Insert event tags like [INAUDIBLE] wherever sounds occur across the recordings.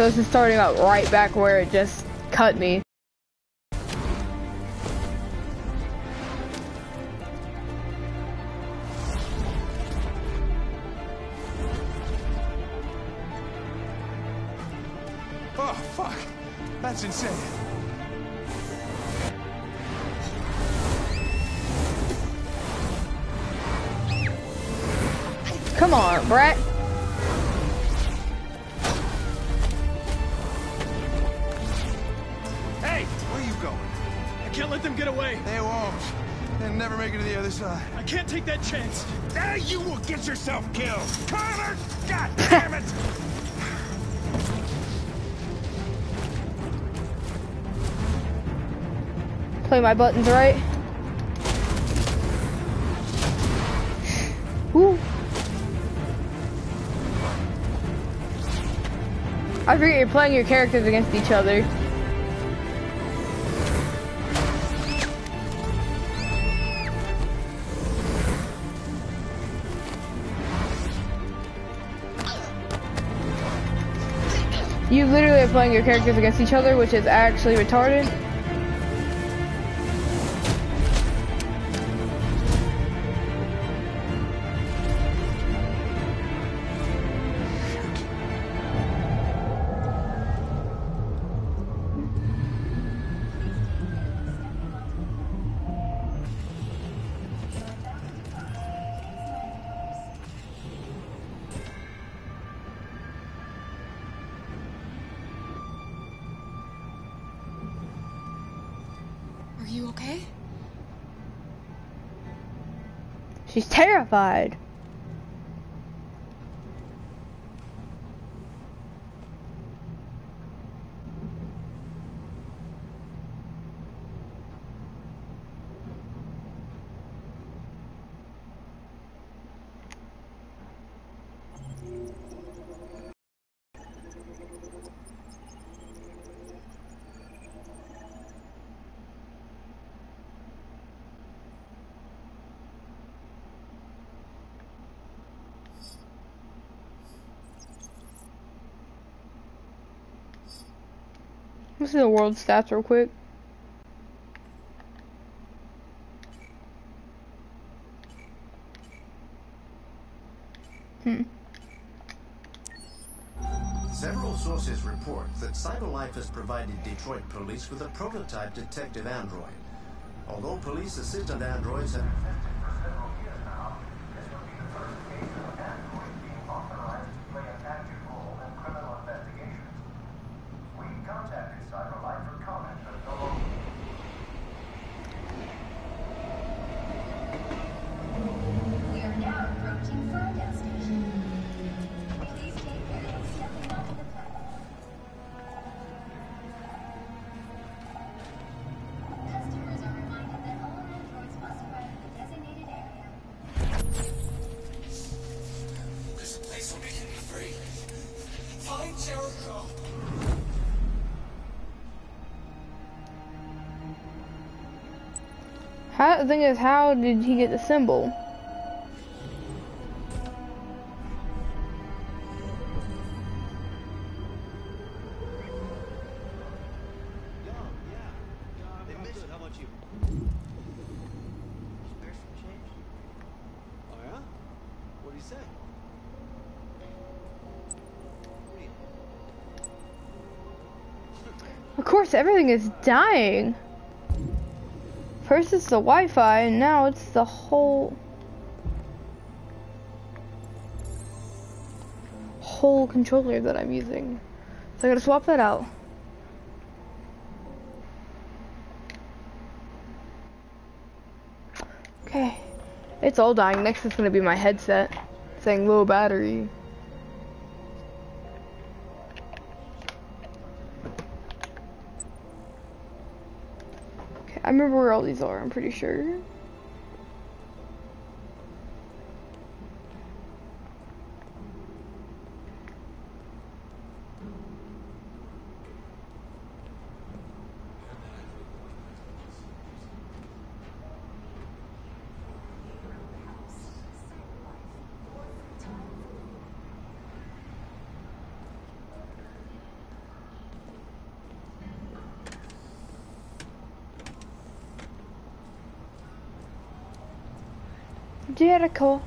so this is starting out right back where it just cut me. Oh, fuck. That's insane. Come on, Brett. Make it to the other side. I can't take that chance. Now you will get yourself killed. Connor! God [LAUGHS] damn it! Play my buttons right. Woo. I forget you're playing your characters against each other. You literally are playing your characters against each other, which is actually retarded. Terrified. Let's see the world stats real quick. Hmm. Several sources report that CyberLife has provided Detroit police with a prototype detective android. Although police assistant androids have Find Jericho. How the thing is, how did he get the symbol? Everything is dying. First it's the Wi-Fi, and now it's the whole whole controller that I'm using. So I gotta swap that out. Okay, it's all dying. Next is gonna be my headset, saying low battery. I remember where all these are. I'm pretty sure. Cool.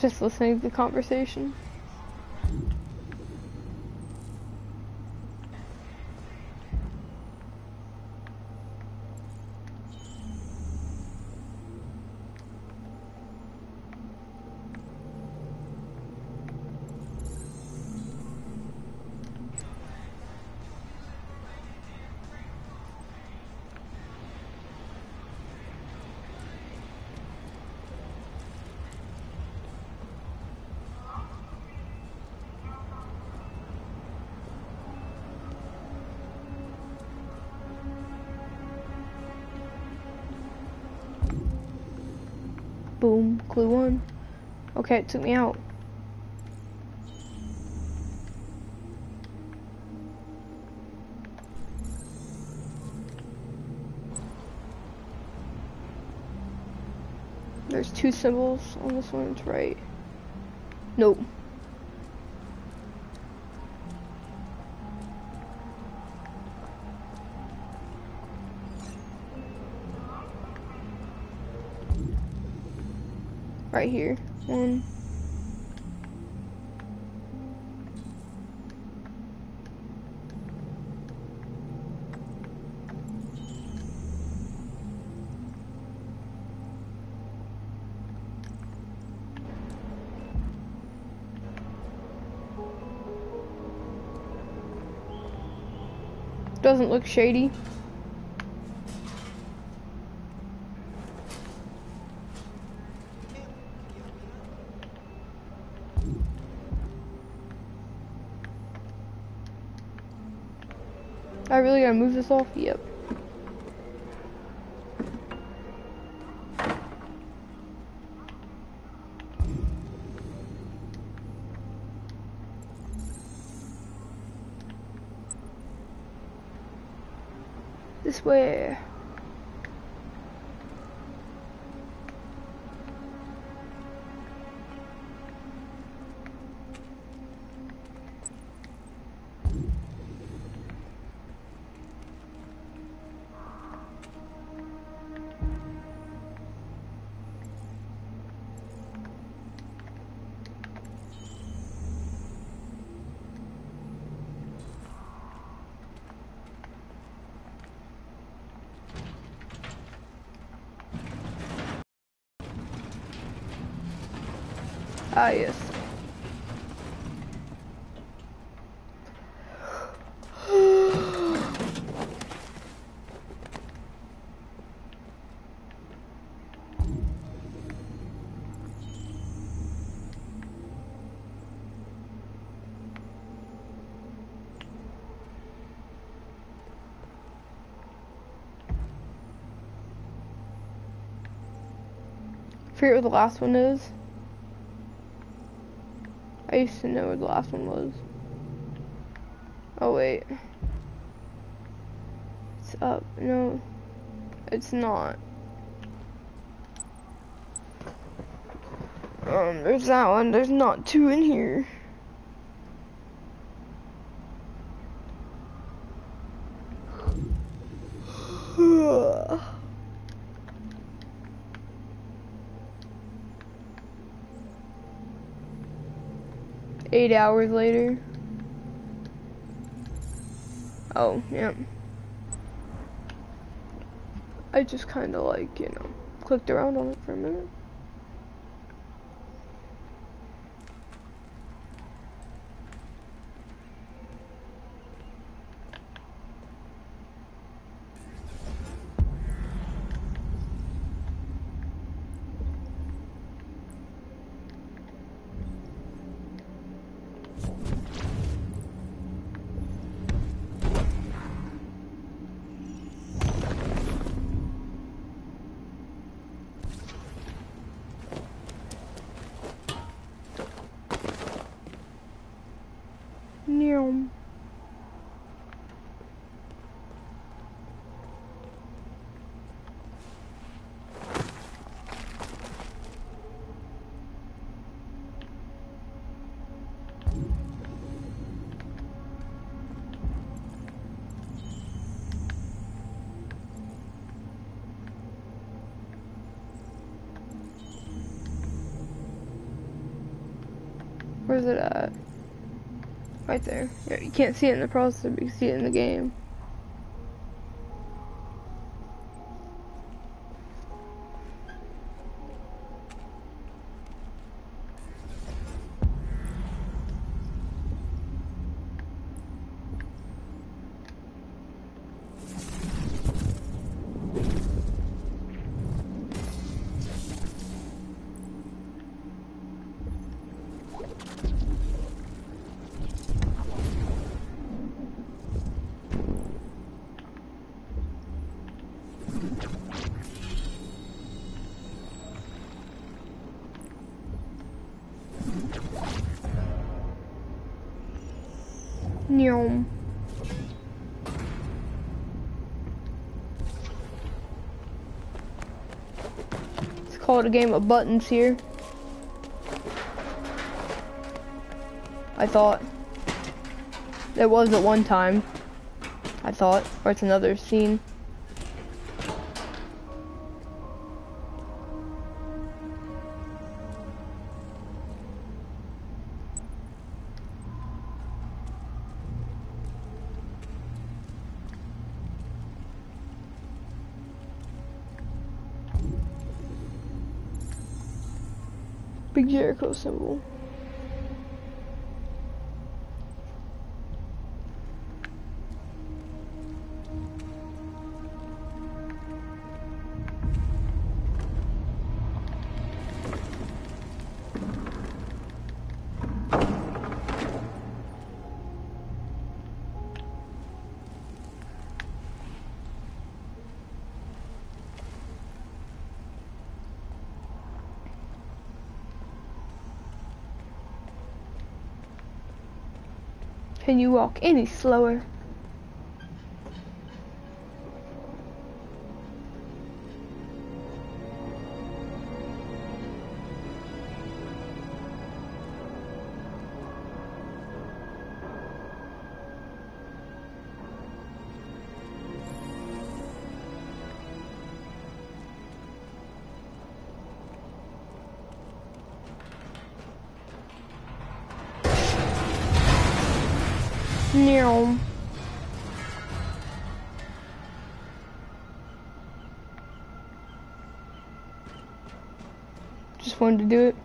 Just listening to the conversation. Boom, clue one. Okay, it took me out. There's two symbols on this one, it's right. Nope. Right here. One. Doesn't look shady. Gotta move this off? Yep. Ah, yes. Forget what the last one is. Used to know where the last one was. Oh wait. It's up. No. It's not. Um, there's that one. There's not two in here. Eight hours later. Oh, yeah. I just kind of like, you know, clicked around on it for a minute. Where's it at? Right there. You can't see it in the processor, but you can see it in the game. Let's call it a game of buttons here. I thought. There was at one time. I thought. Or it's another scene. Jericho symbol. Can you walk any slower? Neom. Just wanted to do it.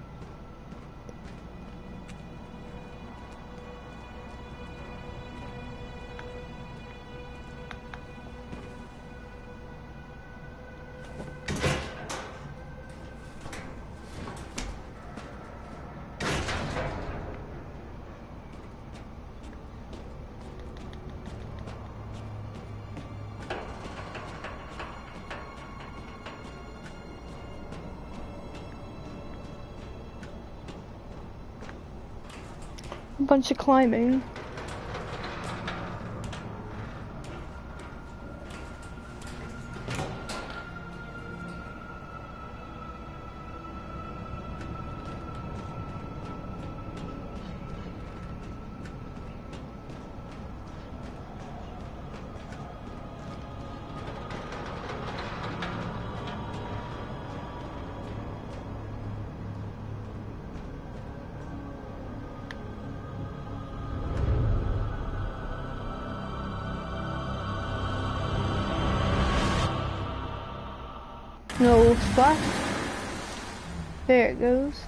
Bunch of climbing. Splash. There it goes.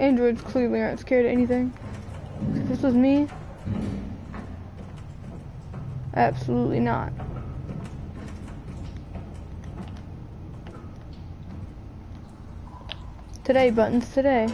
Androids clearly aren't scared of anything. If this was me, absolutely not. today, buttons today.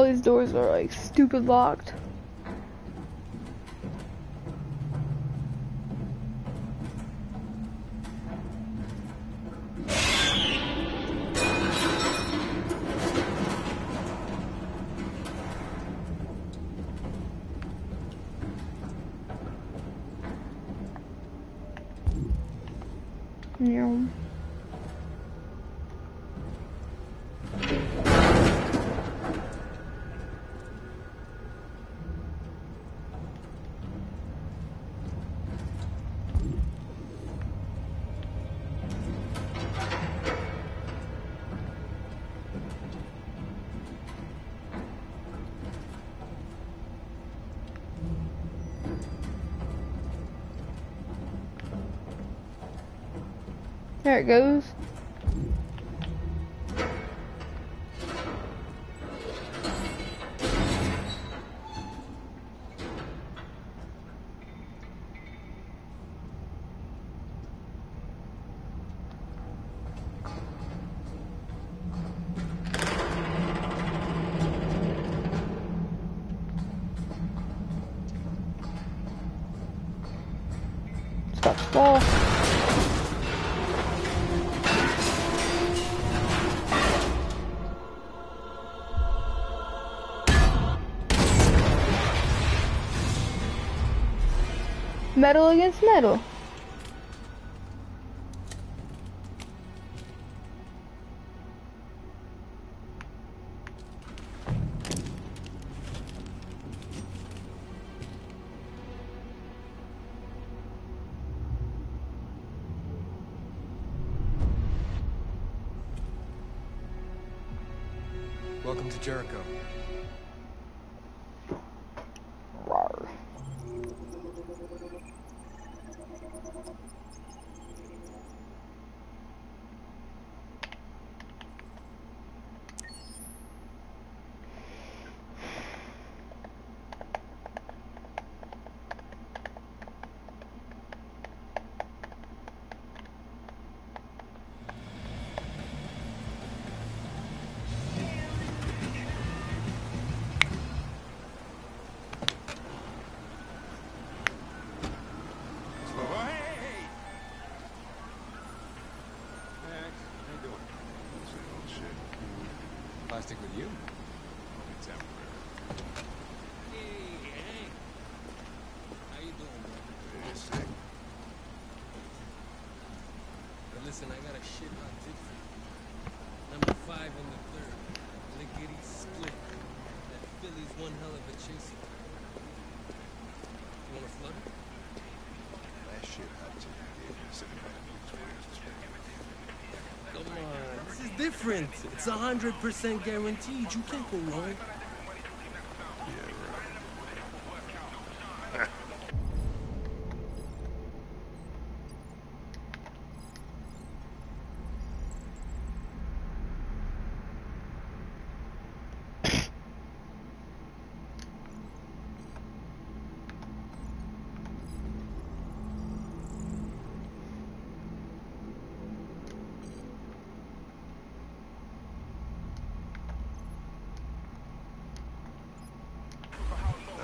All these doors are like stupid locked. There it goes. Metal against metal. Welcome to Jericho. One hell of a. You wanna flutter? That shit hot too. Yeah, sitting by the news footage. Come on, this is different. It's a hundred percent guaranteed. You can't go wrong. Yeah, right.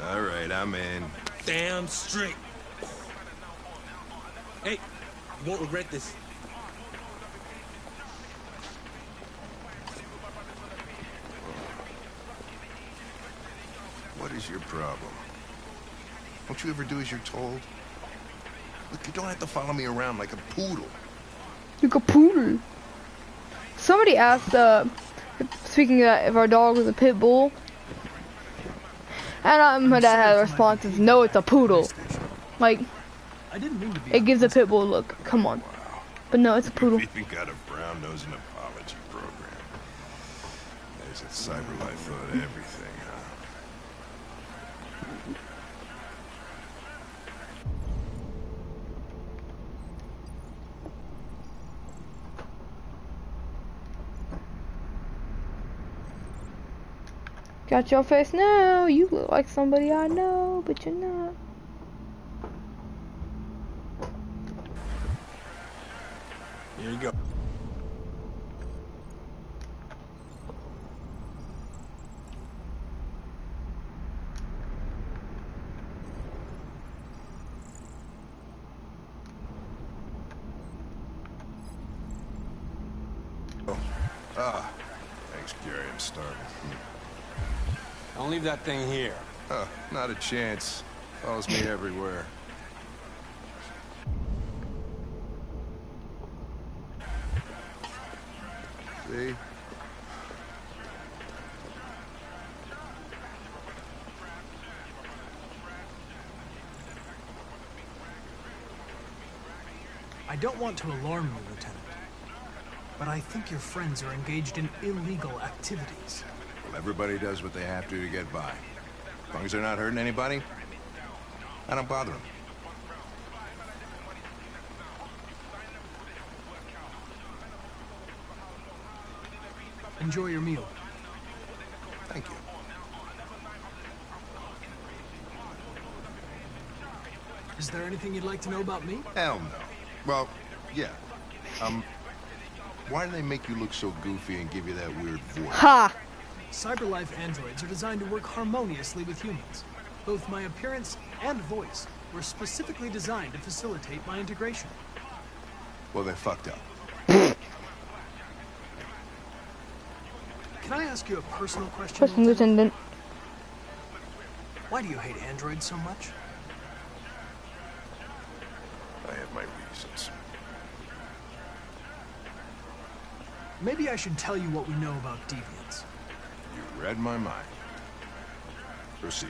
All right, I'm. Damn straight. Hey, you won't regret this. What is your problem? Don't you ever do as you're told? Look, you don't have to follow me around like a poodle. You a poodle. Somebody asked, uh, speaking of that, if our dog was a pit bull. And um, my dad had a response is, no, it's a poodle. Like, I didn't mean to be. it gives a pit bull look. Come on. But no, it's a poodle. Even got a brown nose and apology program. There's that CyberLife thought of everything, huh? Got your face now. You look like somebody I know, but you're not. Here you go. Oh, ah, thanks, Gary. I'm starving. Don't leave that thing here. Huh, not a chance. Follows me everywhere. See? I don't want to alarm you, Lieutenant. But I think your friends are engaged in illegal activities. Well, everybody does what they have to to get by. As long as they're not hurting anybody, I don't bother them. Enjoy your meal. Thank you. Is there anything you'd like to know about me? Hell no. Well, yeah. Um, why do they make you look so goofy and give you that weird voice? Ha! CyberLife androids are designed to work harmoniously with humans. Both my appearance and voice were specifically designed to facilitate my integration. Well, they fucked up. Can I ask you a personal question? Question, Lieutenant. Why do you hate androids so much? I have my reasons. Maybe I should tell you what we know about deviants. You read my mind. Proceed.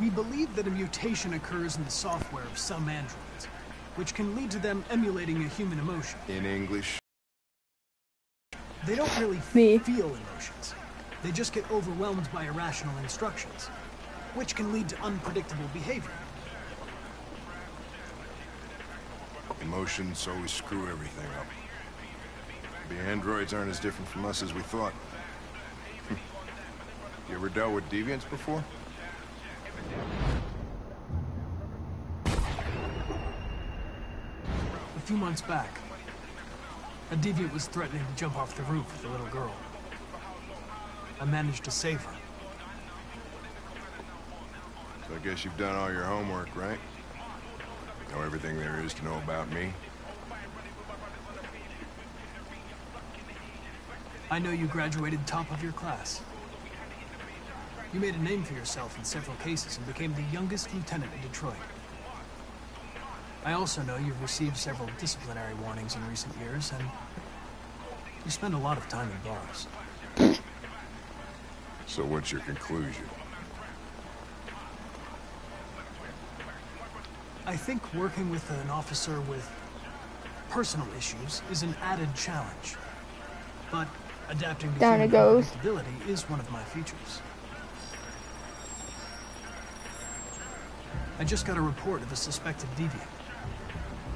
We believe that a mutation occurs in the software of some androids, which can lead to them emulating a human emotion. In English, They don't really Me. feel emotions. They just get overwhelmed by irrational instructions, which can lead to unpredictable behavior. emotions always screw everything up. The androids aren't as different from us as we thought. You ever dealt with deviants before? A few months back, a deviant was threatening to jump off the roof with a little girl. I managed to save her. So I guess you've done all your homework, right? Know everything there is to know about me? I know you graduated top of your class. You made a name for yourself in several cases and became the youngest lieutenant in Detroit. I also know you've received several disciplinary warnings in recent years, and you spend a lot of time in bars. So what's your conclusion? I think working with an officer with personal issues is an added challenge. But adapting to Down human it goes. is one of my features. I just got a report of a suspected deviant.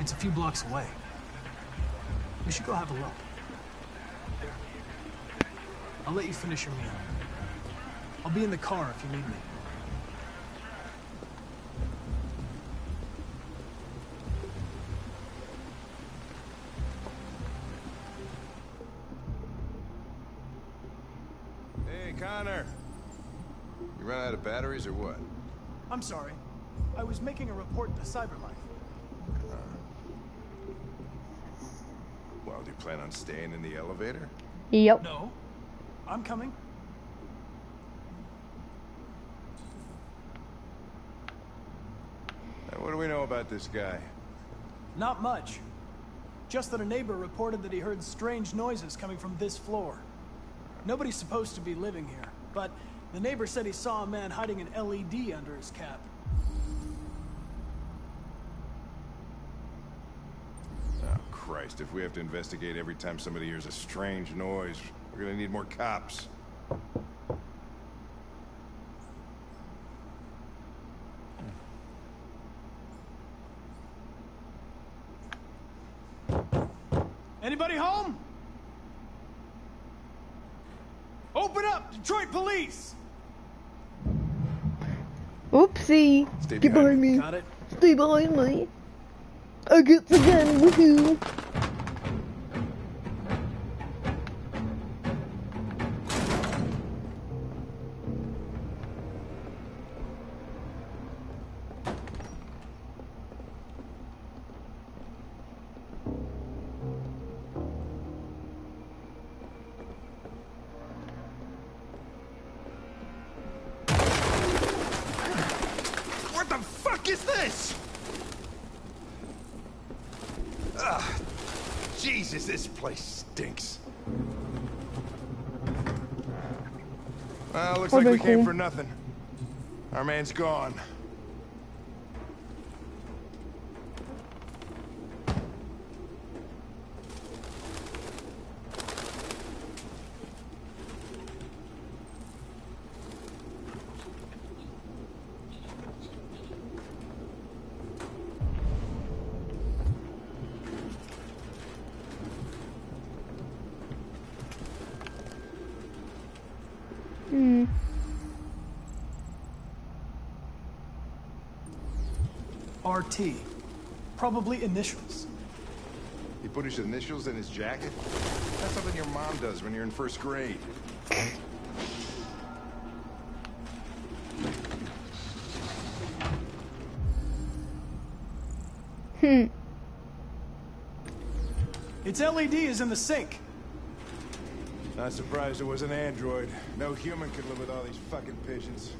It's a few blocks away. We should go have a look. I'll let you finish your meal. I'll be in the car if you need me. Hey, Connor! You ran out of batteries or what? I'm sorry. I was making a report to CyberLife. Well, do you plan on staying in the elevator? Yep. No. I'm coming. Uh, What do we know about this guy? Not much. Just that a neighbor reported that he heard strange noises coming from this floor. Nobody's supposed to be living here, but the neighbor said he saw a man hiding an LED under his cap. Oh, Christ, if we have to investigate every time somebody hears a strange noise, we're gonna need more cops. Anybody home? Open up! Detroit police! Oopsie. Stay Get behind behind me. Got it? Stay behind me. I get the gun. Woohoo. Came for nothing. Our man's gone. Hmm. RT. Probably initials. He put his initials in his jacket? That's something your mom does when you're in first grade. Hmm. Its LED is in the sink. Not surprised it was an android. No human could live with all these fucking pigeons.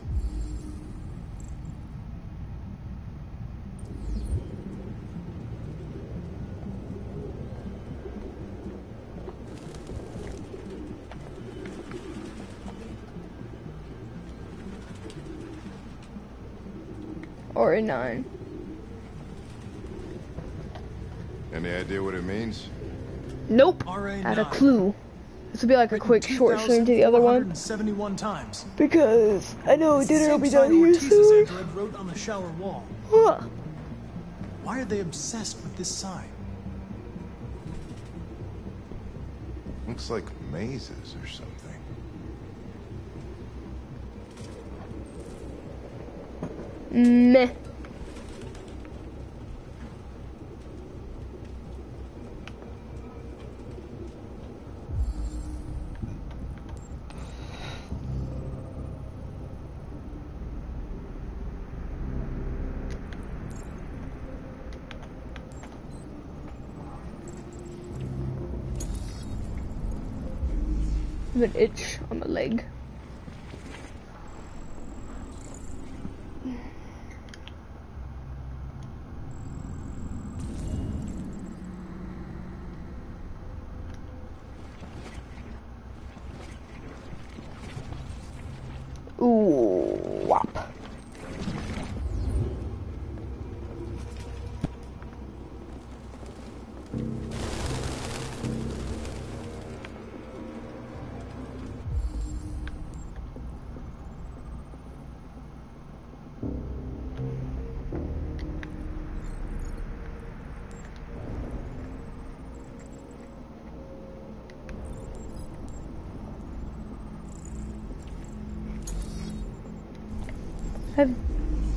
Or a nine. Any idea what it means? Nope. RA9. Had a clue. This would be like a Written quick short stream to the other one. 2,471 times. Because I know It's dinner will be done here soon. wrote on the shower wall. Huh. Why are they obsessed with this sign? Looks like mazes or something. Meh.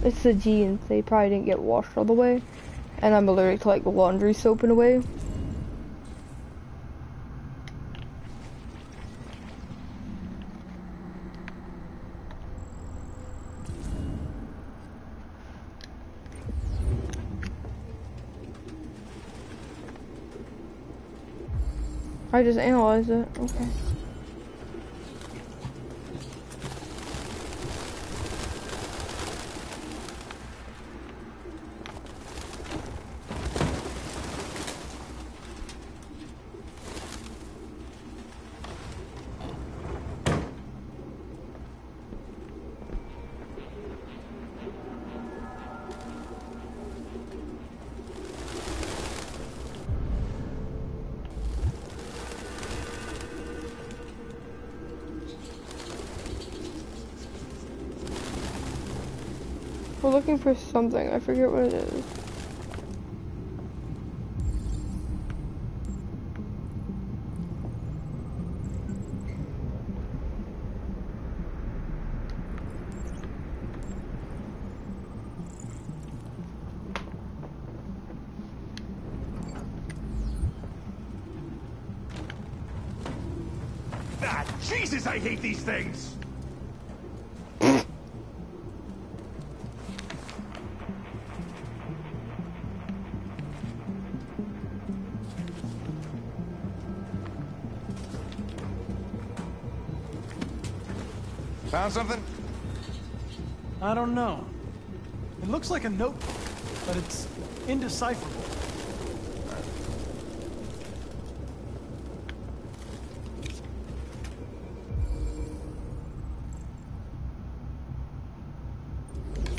It's the jeans. They probably didn't get washed all the way, and I'm allergic to like the laundry soap in a way. I just analyzed it. Okay. We're looking for something. I forget what it is. Found something? I don't know. It looks like a notebook, but it's indecipherable.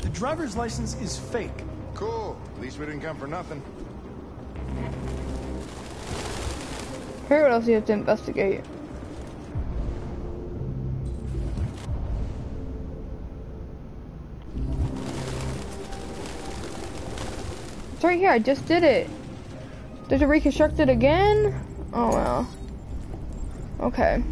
The driver's license is fake. Cool. At least we didn't come for nothing. Here, what else do you have to investigate? It's right here. I just did it. Did it reconstruct it again? Oh well. Okay.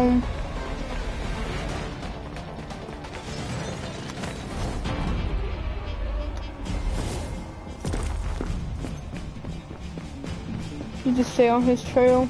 Neuron. You just stay on his trail.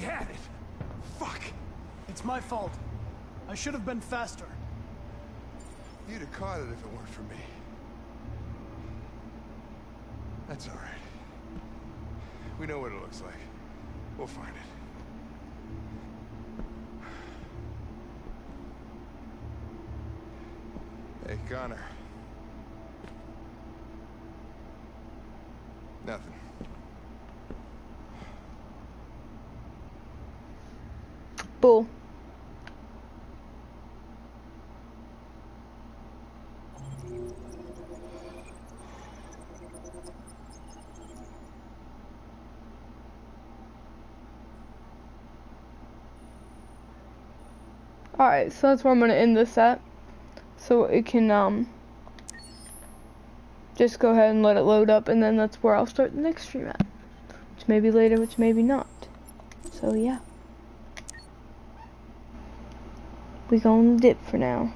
Had it. Fuck. It's my fault. I should have been faster. You'd have caught it if it weren't for me. That's all right. We know what it looks like. We'll find it. Hey, Connor. Nothing. Bull. Alright, so that's where I'm gonna end this at. So it can um just go ahead and let it load up and then that's where I'll start the next stream at. Which may be later, which maybe not. So yeah. We gonna dip for now.